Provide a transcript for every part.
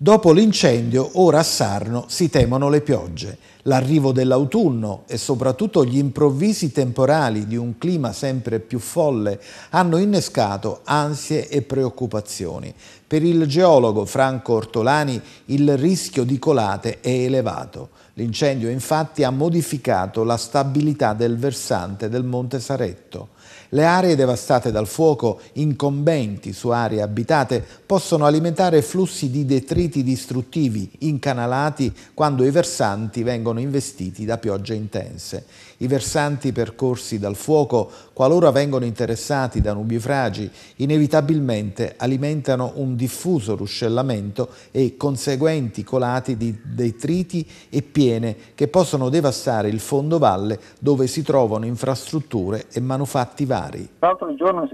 Dopo l'incendio, ora a Sarno si temono le piogge. L'arrivo dell'autunno e soprattutto gli improvvisi temporali di un clima sempre più folle hanno innescato ansie e preoccupazioni. Per il geologo Franco Ortolani il rischio di colate è elevato. L'incendio infatti ha modificato la stabilità del versante del Monte Saretto. Le aree devastate dal fuoco, incombenti su aree abitate, possono alimentare flussi di detriti distruttivi incanalati quando i versanti vengono investiti da piogge intense. I versanti percorsi dal fuoco, qualora vengono interessati da nubifragi, inevitabilmente alimentano un diffuso ruscellamento e conseguenti colati di detriti e piene che possono devastare il fondovalle dove si trovano infrastrutture e manufatti vari. L'altro giorno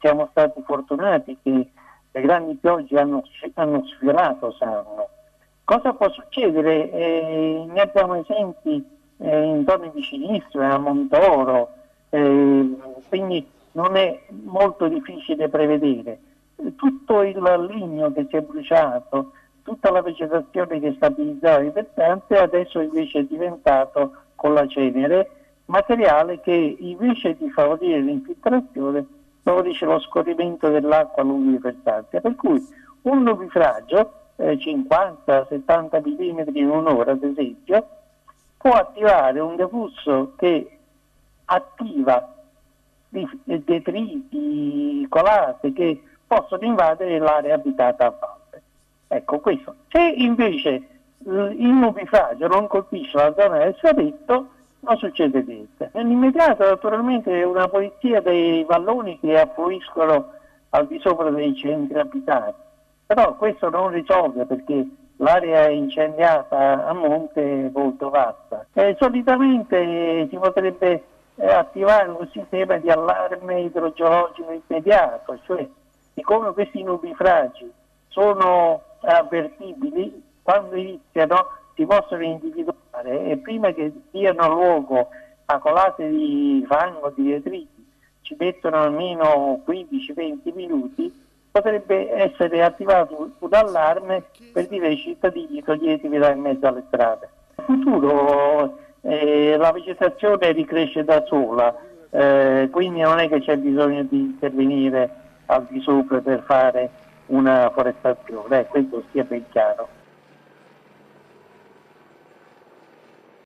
siamo stati fortunati che le grandi piogge hanno, hanno sfiorato Sarno. Cosa può succedere? Eh, ne abbiamo esempi eh, in zone vicinissime, a Montoro, eh, quindi non è molto difficile prevedere. Tutto il legno che si è bruciato, tutta la vegetazione che stabilizzava i versanti adesso invece è diventato con la cenere materiale che invece di favorire l'infiltrazione favorisce lo scorrimento dell'acqua lungo i versanti. Per cui un nubifragio, eh, 50-70 mm in un'ora ad esempio, può attivare un deflusso che attiva detriti, colate che possono invadere l'area abitata a valle. Ecco questo. Se invece il nubifragio non colpisce la zona del savetto, non succede niente. Nell'immediato naturalmente una polizia dei valloni che affluiscono al di sopra dei centri abitati, però questo non risolve perché l'area incendiata a monte è molto vasta. E solitamente si potrebbe eh, attivare un sistema di allarme idrogeologico immediato, cioè siccome questi nubifragi sono avvertibili, quando iniziano si possono individuare e prima che diano luogo a colate di fango, di detriti, ci mettono almeno 15-20 minuti, potrebbe essere attivato un allarme per dire ai cittadini toglietevi da in mezzo alle strade. In futuro eh, la vegetazione ricresce da sola, eh, quindi non è che c'è bisogno di intervenire al di sopra per fare una forestazione, eh, questo sia ben chiaro.